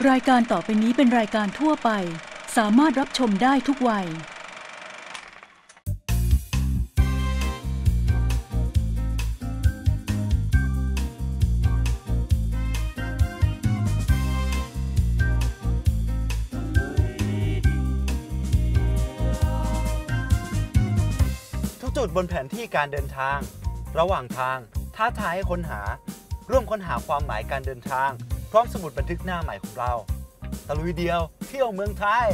รายการต่อไปนี้เป็นรายการทั่วไป สามารถรับชมได้ทุกวัย ทุกจุดบนแผนที่การเดินทาง ระหว่างทางท้าทายให้ค้นหา ร่วมค้นหาความหมายการเดินทาง พร้อมสมุดบันทึกหน้าใหม่ของเราตะลุยเดียว เที่ยวเมืองไทย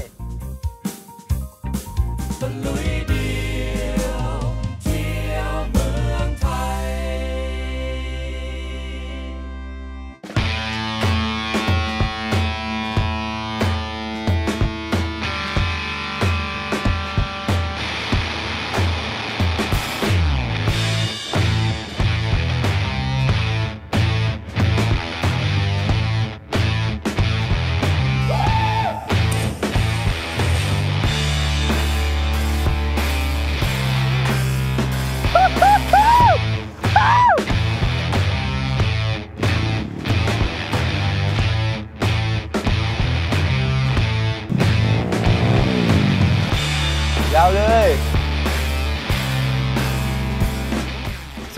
ย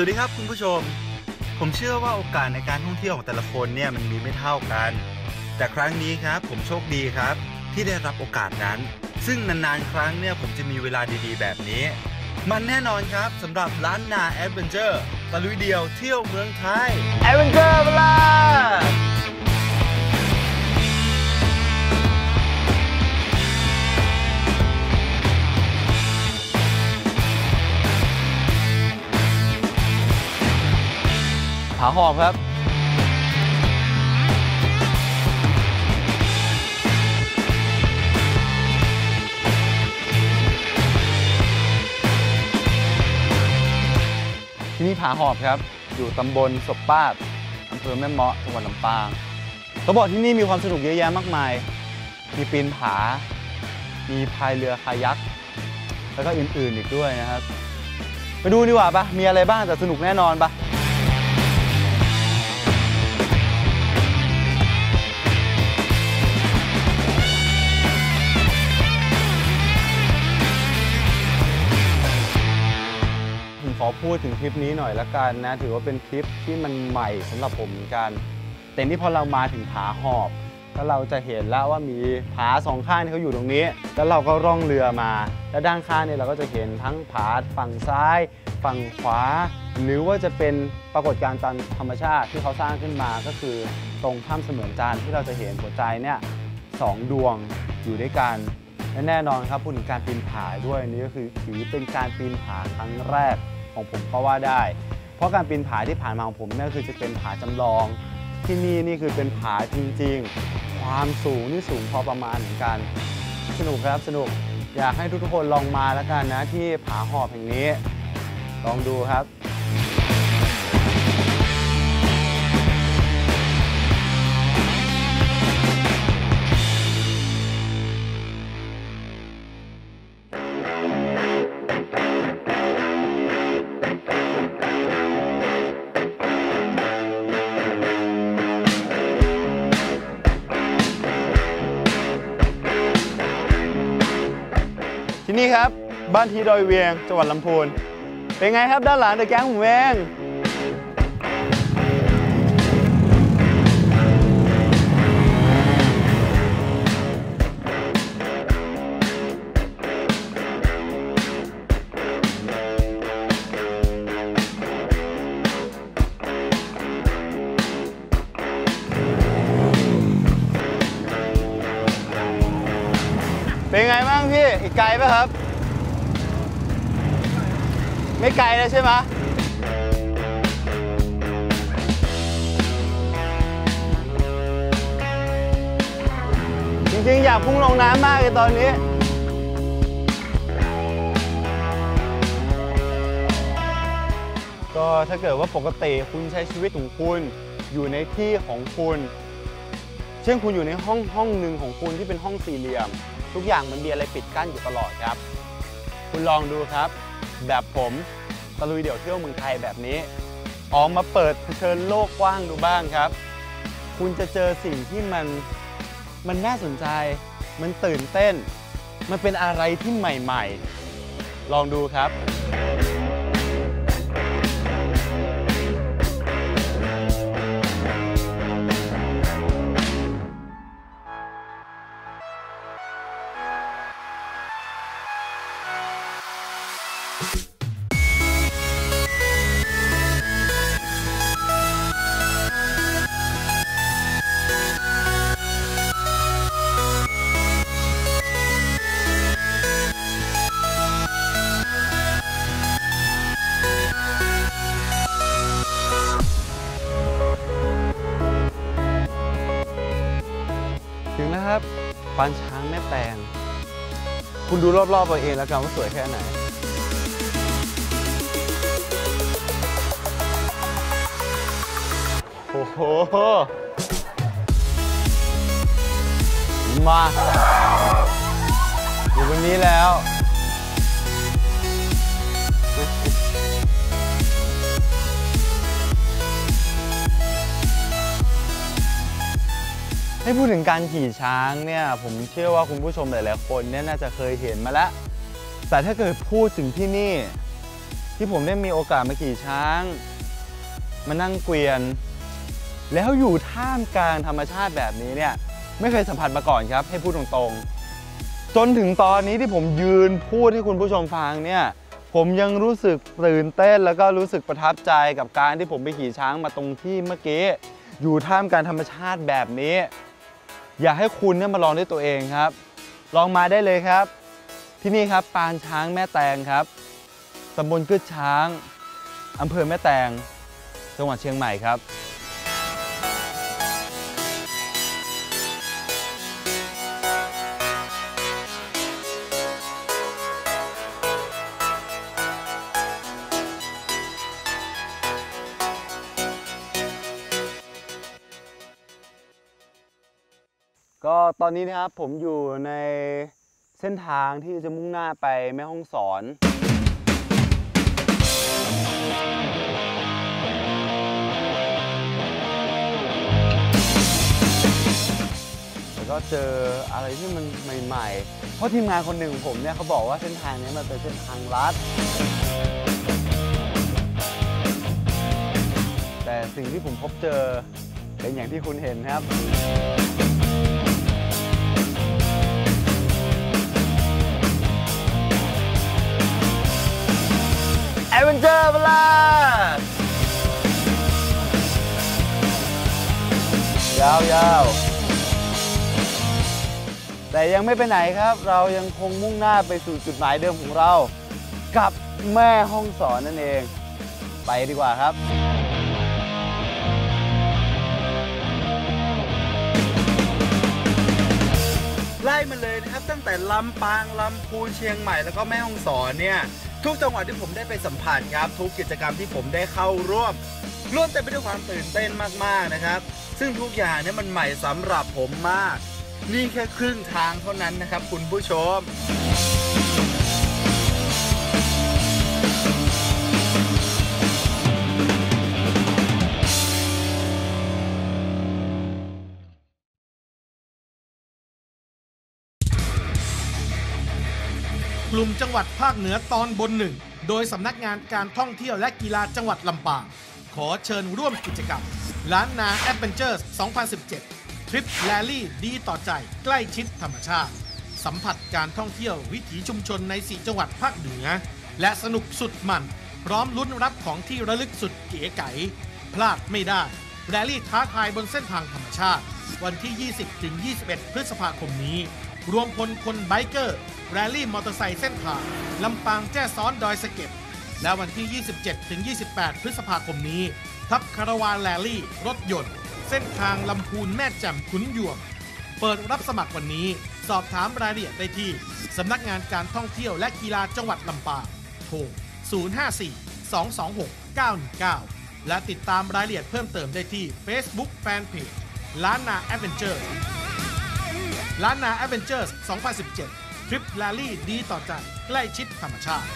วัสดีครับคุณผู้ชม ผมเชื่อว่าโอกาสในการท่องเที่ยวของแต่ละคนเนี่ยมันมีไม่เท่ากัน แต่ครั้งนี้ครับผมโชคดีครับ ที่ได้รับโอกาสนั้น ซึ่งนานๆครั้งเนี่ยผมจะมีเวลาดีๆ แบบนี้ มันแน่นอนครับสำหรับล้านนา Adventure ตะลุยเดี่ยวเที่ยวเมืองไทย Adventure เวลา หอบครับที่นี่ผาหอบครับ อยู่ตำบลศพป้าดอำเภอแม่เมาะจังหวัดลำปางเขาบอกที่นี่มีความสนุกเยอะแยะมากมาย มีปีนผา มีพายเรือคายัก แล้วก็อื่นๆอีกด้วยนะครับ ไปดูดีกว่าปะมีอะไรบ้างแต่สนุกแน่นอนปะ พูดถึงคลิปนี้หน่อยละกันนะ ถือว่าเป็นคลิปที่มันใหม่สำหรับผมเหมือนกันแต่นี่พอเรามาถึงผาหอบแล้วเราจะเห็นแล้วว่ามีผาสองข้างที่เขาอยู่ตรงนี้ แล้วเราก็ร่องเรือมา แล้วด้านข้างเนี่ยเราก็จะเห็นทั้งผาฝั่งซ้าย ฝั่งขวา หรือว่าจะเป็นปรากฏการณ์ตามธรรมชาติที่เขาสร้างขึ้นมาก็คือตรงถ้ำเสมือนจานที่เราจะเห็นหัวใจเนี่ยสองดวงอยู่ด้วยกันและแน่นอนครับพูดถึงการปีนผาด้วยนี่ก็คือถือเป็นการปีนผาครั้งแรก ของผมก็ว่าได้ เพราะการปีนผาที่ผ่านมาของผมนี่คือจะเป็นผาจำลอง ที่นี่นี่คือเป็นผาจริง ๆ ความสูงนี่สูงพอประมาณเหมือนกัน สนุกครับสนุกอยากให้ทุกๆคนลองมาแล้วกันนะที่ผาหอบแห่งนี้ ลองดูครับ นี่ครับ บ้านทีดอยเวียงจังหวัดลำพูน เป็นไงครับด้านหลังเดอะแก๊งผมเอง ไกลไหมครับ ไม่ไกลแล้วใช่ไหมจริงๆ อยากพุ่งลงน้ำมากเลยตอนนี้ก็ถ้าเกิดว่าปกติคุณใช้ชีวิตของคุณอยู่ในที่ของคุณ เช่นคุณอยู่ในห้องห้องหนึ่งของคุณที่เป็นห้องสี่เหลี่ยม ทุกอย่างมันมีอะไรปิดกั้นอยู่ตลอดครับ คุณลองดูครับ แบบผมตะลุยเดี่ยวเที่ยวเมืองไทยแบบนี้ ออกมาเปิดเผชิญโลกกว้างดูบ้างครับ คุณจะเจอสิ่งที่มันมันน่าสนใจ มันตื่นเต้น มันเป็นอะไรที่ใหม่ ๆ ลองดูครับ ปานช้างแม่แตง คุณดูรอบๆตัวเองแล้วกันว่าสวยแค่ไหนโอ้โห มา อยู่บนนี้แล้ว ให้พูดถึงการขี่ช้างเนี่ยผมเชื่อว่าคุณผู้ชมหลายๆคนเนี่ยน่าจะเคยเห็นมาแล้ว แต่ถ้าเกิดพูดถึงที่นี่ ที่ผมได้มีโอกาสมาขี่ช้าง มานั่งเกวียน แล้วอยู่ท่ามกลางธรรมชาติแบบนี้เนี่ยไม่เคยสัมผัสมาก่อนครับ ให้พูดตรงๆ จนถึงตอนนี้ที่ผมยืนพูดให้คุณผู้ชมฟังเนี่ยผมยังรู้สึกตื่นเต้นแล้วก็รู้สึกประทับใจกับการที่ผมไปขี่ช้างมาตรงที่เมื่อกี้อยู่ท่ามกลางธรรมชาติแบบนี้ อยากให้คุณเนี่ยมาลองด้วยตัวเองครับ ลองมาได้เลยครับ ที่นี่ครับปานช้างแม่แตงครับตำบลกึดช้างอำเภอแม่แตง จังหวัดเชียงใหม่ครับ ก็ตอนนี้นะครับผมอยู่ในเส้นทางที่จะมุ่งหน้าไปแม่ฮ่องสอน แล้วก็เจออะไรที่มันใหม่ๆ เพราะทีมงานคนหนึ่งของผมเนี่ยเขาบอกว่าเส้นทางนี้มันเป็นเส้นทางลัด แต่สิ่งที่ผมพบเจอเป็นอย่างที่คุณเห็นครับ Adventure เวลายาวยาวแต่ยังไม่ไปไหนครับ เรายังคงมุ่งหน้าไปสู่จุดหมายเดิมของเรา กับแม่ห้องสอนนั่นเอง ไปดีกว่าครับไล่มาเลยนะครับตั้งแต่ลำปางลำพูนเชียงใหม่แล้วก็แม่ฮ่องสอนเนี่ย ทุกจังหวัดที่ผมได้ไปสัมผัสครับ ทุกกิจกรรมที่ผมได้เข้าร่วมล้วนเต็มไปด้วยความตื่นเต้นมากๆนะครับ ซึ่งทุกอย่างเนี่ยมันใหม่สำหรับผมมาก นี่แค่ครึ่งทางเท่านั้นนะครับ คุณผู้ชม กลุ่มจังหวัดภาคเหนือตอนบนหนึ่ง โดยสำนักงานการท่องเที่ยวและกีฬาจังหวัดลำปาง ขอเชิญร่วมกิจกรรม ล้านนา Adventure 2017 ทริปแรลลี่ดีต่อใจใกล้ชิดธรรมชาติ สัมผัสการท่องเที่ยววิถีชุมชนใน 4 จังหวัดภาคเหนือ และสนุกสุดมัน พร้อมลุ้นรับของที่ระลึกสุดเก๋ไก๋พลาดไม่ได้แรลลี่ท้าทายบนเส้นทางธรรมชาติ วันที่ 20-21 พฤษภาคมนี้ รวมพลคนไบเกอร์ แรลลี่มอเตอร์ไซค์เส้นทางลำปางแจ้ซ้อนดอยสะเก็ดและวันที่ 27-28 พฤษภาคมนี้ ทัพคาราวานแรลลี่ รถยนต์ เส้นทางลำพูนแม่แจ่มขุนยวม เปิดรับสมัครวันนี้ สอบถามรายละเอียดได้ที่ สำนักงานการท่องเที่ยวและกีฬาจังหวัดลำปางโทร 054 226 919 และติดตามรายละเอียดเพิ่มเติมได้ที่ Facebook Fanpage ล้านนา Adventure ล้านนา Adventure 2017 ทริปแรลลี่ดีต่อใจใกล้ชิดธรรมชาติ